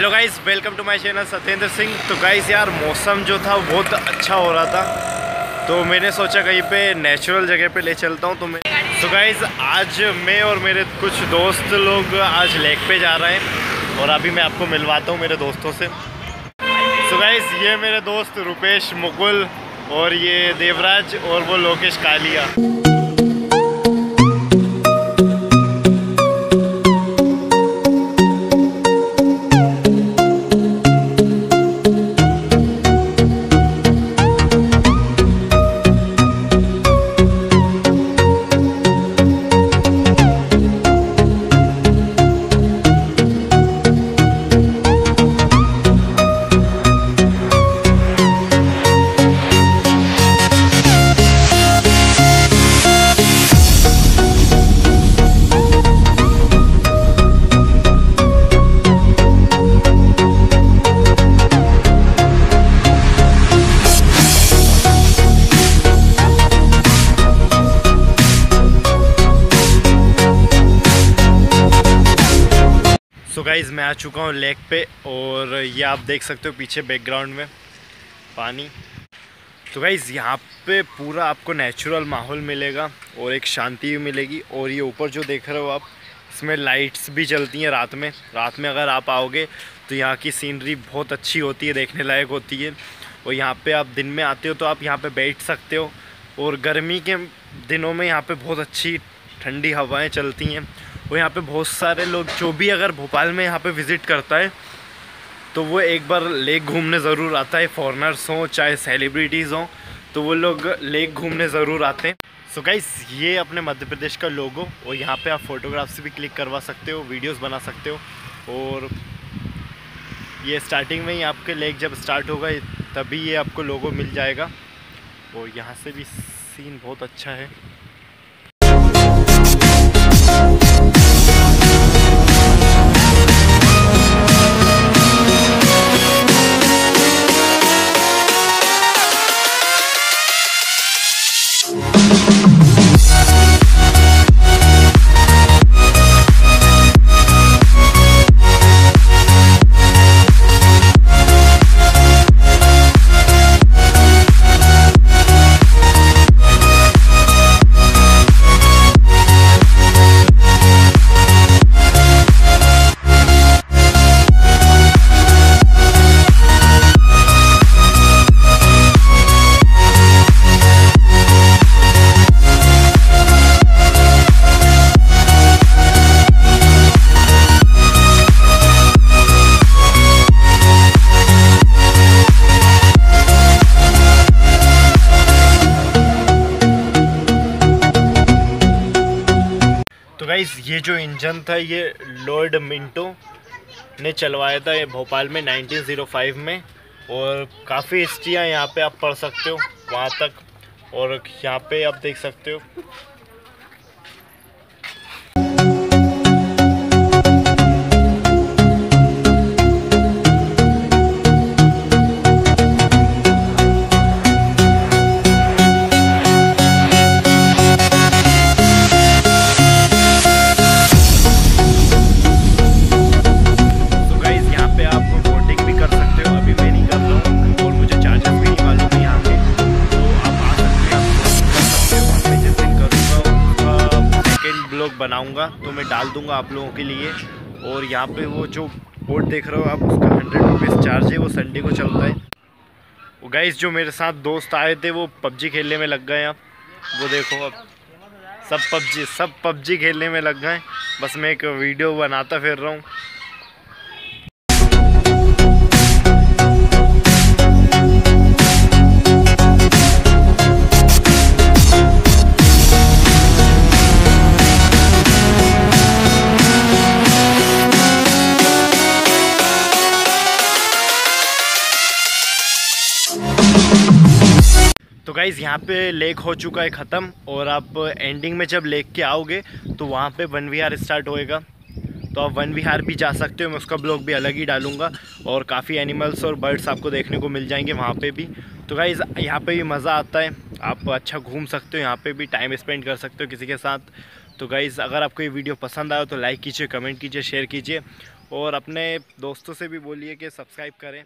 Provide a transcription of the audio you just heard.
Welcome to my channel Satyendra Singh तो guys यार, मौसम जो था बहुत अच्छा हो रहा था। तो मैंने सोचा कहीं पे नेचुरल जगह पे ले चलता हूँ तो मैं तो गाइस आज मैं और मेरे कुछ दोस्त लोग आज लेक पे जा रहे हैं और अभी मैं आपको मिलवाता हूँ मेरे दोस्तों से। तो गाइस ये मेरे दोस्त रुपेश मुकुल और ये देवराज और वो लोकेश कालिया। सो गाइज़ मैं आ चुका हूँ लेक पे और ये आप देख सकते हो पीछे बैकग्राउंड में पानी। तो गाइज़ यहाँ पे पूरा आपको नेचुरल माहौल मिलेगा और एक शांति भी मिलेगी। और ये ऊपर जो देख रहे हो आप, इसमें लाइट्स भी चलती हैं रात में। रात में अगर आप आओगे तो यहाँ की सीनरी बहुत अच्छी होती है, देखने लायक होती है। और यहाँ पे आप दिन में आते हो तो आप यहाँ पे बैठ सकते हो। और गर्मी के दिनों में यहाँ पे बहुत अच्छी ठंडी हवाएँ चलती हैं। और यहाँ पे बहुत सारे लोग, जो भी अगर भोपाल में यहाँ पे विज़िट करता है तो वो एक बार लेक घूमने ज़रूर आता है फॉरनर्स हों, चाहे सेलिब्रिटीज़ हों तो वो लोग लेक घूमने ज़रूर आते हैं। सो गाइस ये अपने मध्य प्रदेश का लोगो और यहाँ पे आप फोटोग्राफ्स भी क्लिक करवा सकते हो वीडियोस बना सकते हो, और ये स्टार्टिंग में ही आपके लेक जब स्टार्ट होगा, तभी ये आपको लोगो मिल जाएगा। और यहाँ से भी सीन बहुत अच्छा है। गाइस ये जो इंजन था, ये लॉर्ड मिंटो ने चलवाया था ये भोपाल में 1905 में और काफ़ी हिस्ट्रियाँ यहाँ पे आप पढ़ सकते हो, वहाँ तक और यहाँ पे आप देख सकते हो। ब्लॉग बनाऊँगा तो मैं डाल दूँगा आप लोगों के लिए। और यहाँ पे वो जो बोर्ड देख रहे हो आप, उसका हंड्रेड रुपीज़ चार्ज है, वो संडे को चलता है। वो गाइस जो मेरे साथ दोस्त आए थे, वो पबजी खेलने में लग गए आप वो देखो अब, सब पबजी सब पबजी खेलने में लग गए बस मैं एक वीडियो बनाता फिर रहा हूँ। तो गाइज़ यहाँ पे लेक हो चुका है ख़त्म और आप एंडिंग में जब लेक के आओगे तो वहाँ पे वन विहार स्टार्ट होएगा। तो आप वन विहार भी जा सकते हो, मैं उसका ब्लॉग भी अलग ही डालूँगा और काफ़ी एनिमल्स और बर्ड्स आपको देखने को मिल जाएँगे वहाँ पे भी। तो गाइज़ यहाँ पे भी मज़ा आता है। आप अच्छा घूम सकते हो, यहाँ पे भी टाइम स्पेंड कर सकते हो किसी के साथ। तो गाइज़ अगर आपको ये वीडियो पसंद आया तो लाइक कीजिए कमेंट कीजिए शेयर कीजिए और अपने दोस्तों से भी बोलिए कि सब्सक्राइब करें।